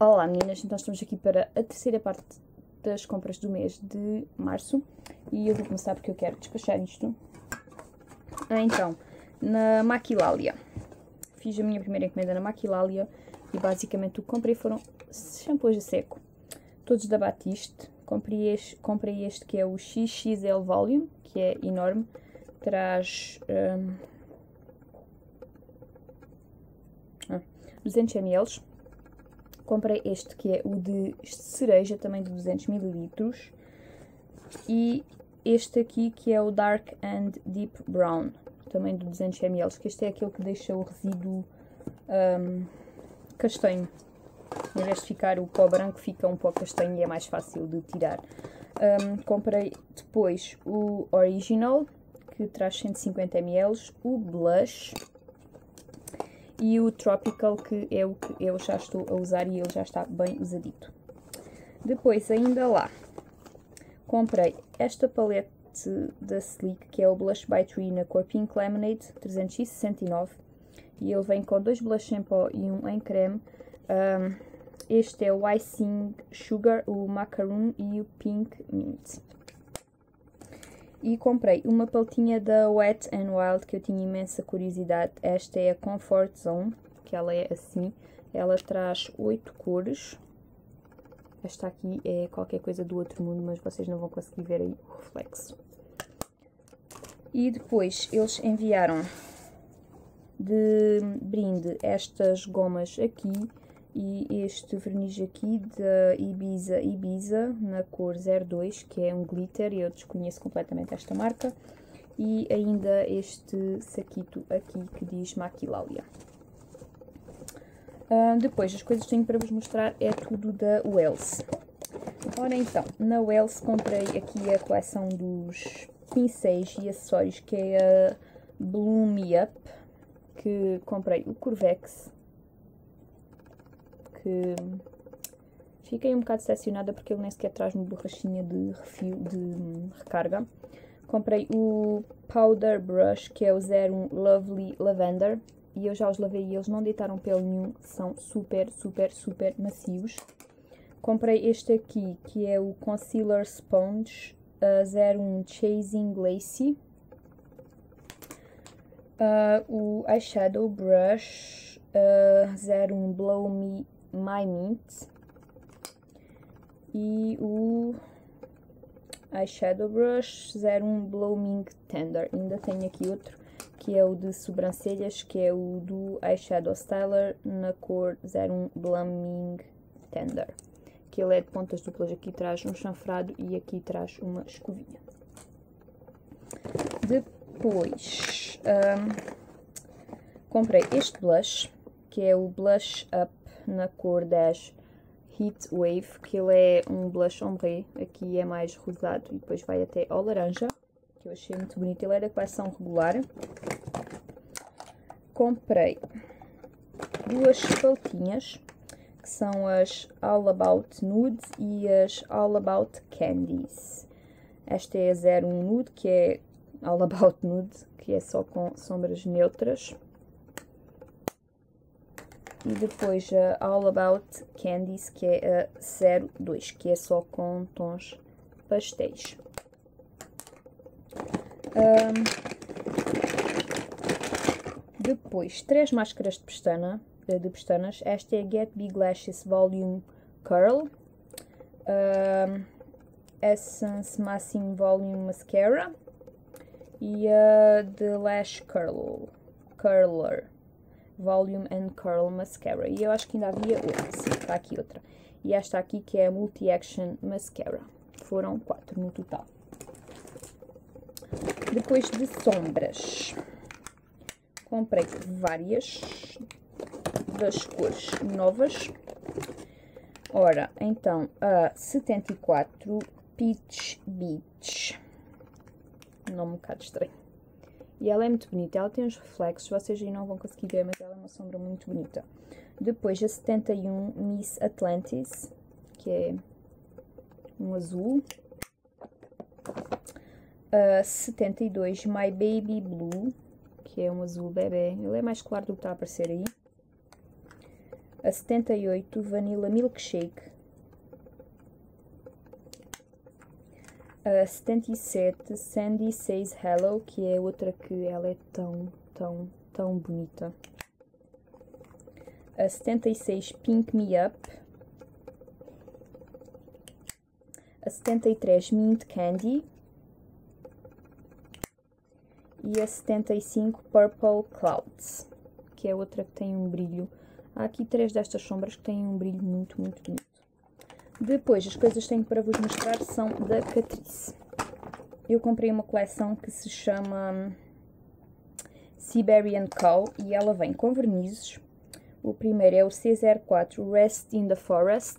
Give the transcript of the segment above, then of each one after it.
Olá meninas, então estamos aqui para a terceira parte das compras do mês de março e eu vou começar porque eu quero despachar isto. Ah, então, na Maquilalia, fiz a minha primeira encomenda na Maquilalia e basicamente o que comprei foram shampoos a seco, todos da Batiste. Comprei este, comprei este que é o XXL Volume, que é enorme, traz um, ah, 200 ml Comprei este que é o de cereja, também de 200 ml. E este aqui que é o Dark and Deep Brown, também de 200 ml. Que este é aquele que deixa o resíduo um, castanho. Em vez de ficar o pó branco, fica um pó castanho e é mais fácil de tirar. Um, comprei depois o Original, que traz 150 ml, o Blush, e o Tropical, que é o que eu já estou a usar e ele já está bem usadito. Depois, ainda lá, comprei esta palete da Sleek, que é o Blush by Tree na cor Pink Lemonade, 369. E ele vem com dois blush em pó e um em creme. Um, este é o Icing Sugar, o Macaroon e o Pink Mint. E comprei uma paletinha da Wet n Wild que eu tinha imensa curiosidade. Esta é a Comfort Zone, que ela é assim. Ela traz oito cores. Esta aqui é qualquer coisa do outro mundo, mas vocês não vão conseguir ver aí o reflexo. E depois eles enviaram de brinde estas gomas aqui e este verniz aqui da Ibiza Ibiza na cor 02 que é um glitter eu desconheço completamente esta marca. E ainda este saquito aqui que diz Maquilalia uh, depois as coisas que tenho para vos mostrar é tudo da Wells. Ora então, na Wells comprei aqui a coleção dos pincéis e acessórios que é a Bloom Me Up que comprei o Curvex que fiquei um bocado decepcionada porque ele nem sequer traz uma borrachinha de refil, de recarga. Comprei o Powder Brush, que é o 01 Lovely Lavender, e eu já os lavei e eles não deitaram pelo nenhum, são super, super, super macios. Comprei este aqui, que é o Concealer Sponge uh, 01 Chasing Lacy. Uh, o Eyeshadow Brush uh, 01 Blow Me My Mint e o Eyeshadow Brush 01 Blooming Tender. Ainda tenho aqui outro que é o de sobrancelhas, que é o do Eyeshadow Styler na cor 01 Blooming Tender. Que ele é de pontas duplas, aqui traz um chanfrado e aqui traz uma escovinha. Depois, um, comprei este blush, que é o Blush Up na cor 10 Heat Wave, que ele é um blush ombre, aqui é mais rosado e depois vai até ao laranja, que eu achei muito bonito, ele é da coleção regular. Comprei duas paletinhas, que são as All About Nude e as All About Candies. Esta é a 01 Nude, que é All About Nude, que é só com sombras neutras e depois a All About Candies, que é a 02, que é só com tons pastéis. Um, depois, três máscaras de pestana, eh, de pestanas. Esta é a Get Big Lashes Volume Curl. Um, Essence Massing Volume Mascara. E a The Lash Curl, Curler. Volume and Curl Mascara. E eu acho que ainda havia outra, sim, está aqui outra. E esta aqui que é a Multi-Action Mascara. Foram quatro no total. Depois de sombras, comprei várias das cores novas. Ora, então, a 74 Peach Beach. Nome um bocado estranho. E ela é muito bonita, ela tem uns reflexos, vocês aí não vão conseguir ver, mas ela é uma sombra muito bonita. Depois a 71 Miss Atlantis, que é um azul. A 72 My Baby Blue, que é um azul bebê. Ele é mais claro do que está a aparecer aí. a 78 Vanilla Milkshake, a 77 Sandy Says Hello, que é outra que ela é tão, tão, tão bonita. A 76 Pink Me Up, a 73 Mint Candy e a 75 Purple Clouds, que é outra que tem um brilho. Há aqui três destas sombras que têm um brilho muito, muito bonito. Depois, as coisas que tenho para vos mostrar são da Catrice. Eu comprei uma coleção que se chama Seaberry Co. e ela vem com vernizes. O primeiro é o C04 Rest in the Forest.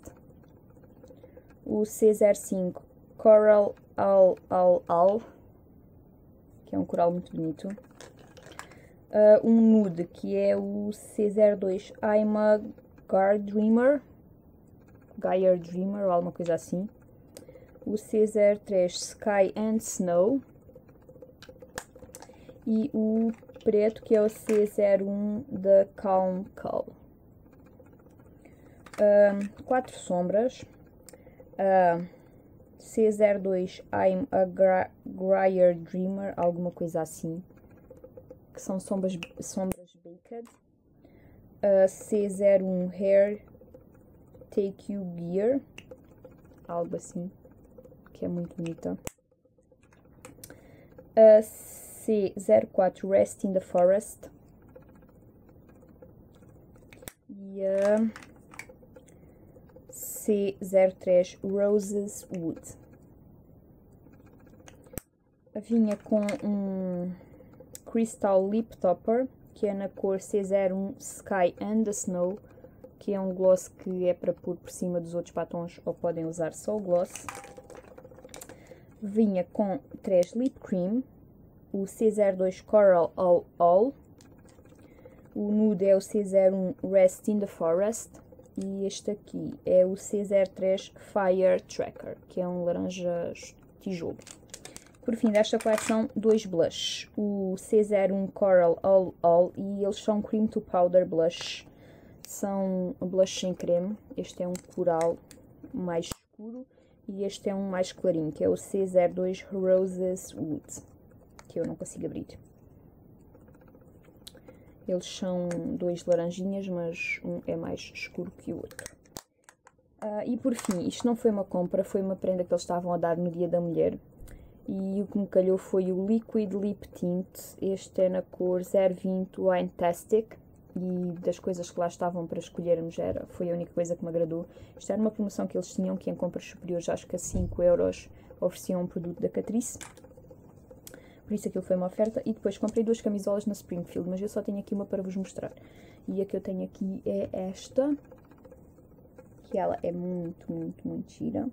O C05 Coral Al Al Al, que é um coral muito bonito. Uh, um nude, que é o C02 I'm a Guard Dreamer. Gaia Dreamer ou alguma coisa assim. O C03 Sky and Snow. E o preto que é o C01 da Calm Call. Um, quatro sombras. Uh, C02 I'm a Gra Gryer Dreamer, alguma coisa assim. Que são sombras, sombras baked. Uh, C01 Hair Take You Gear, algo assim, que é muito bonita. A C04 Rest in the Forest. E a C03 Roses Wood. Vinha com um Crystal Lip Topper, que é na cor C01 Sky and the Snow que é um gloss que é para pôr por cima dos outros batons ou podem usar só o gloss. Vinha com 3 lip cream, o C02 Coral All All, o nude é o C01 Rest in the Forest e este aqui é o C03 Fire Tracker, que é um laranja tijolo. Por fim, desta coleção, dois blushes, o C01 Coral All All e eles são Cream to Powder Blush são blush em creme. Este é um coral mais escuro e este é um mais clarinho, que é o C02 Roses Wood, que eu não consigo abrir. Eles são dois laranjinhas, mas um é mais escuro que o outro. Uh, e por fim, isto não foi uma compra, foi uma prenda que eles estavam a dar no Dia da Mulher. E o que me calhou foi o Liquid Lip Tint. Este é na cor 020 Wine Tastic e das coisas que lá estavam para escolhermos era, foi a única coisa que me agradou. Isto era uma promoção que eles tinham que em compras superiores acho que a 5 euros ofereciam um produto da Catrice. Por isso aquilo foi uma oferta. E depois comprei duas camisolas na Springfield, mas eu só tenho aqui uma para vos mostrar. E a que eu tenho aqui é esta, que ela é muito, muito, muito gira.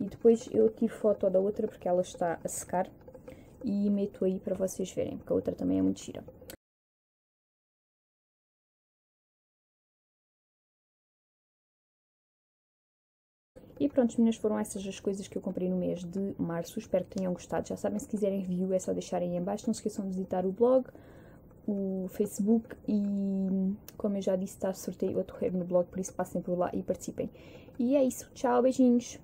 E depois eu tiro foto da outra porque ela está a secar e meto aí para vocês verem, porque a outra também é muito gira. E pronto, meninas, foram essas as coisas que eu comprei no mês de março. Espero que tenham gostado. Já sabem, se quiserem review é só deixarem aí em baixo. Não se esqueçam de visitar o blog, o Facebook e, como eu já disse, está sorteio a torrer no blog, por isso passem por lá e participem. E é isso. Tchau, beijinhos!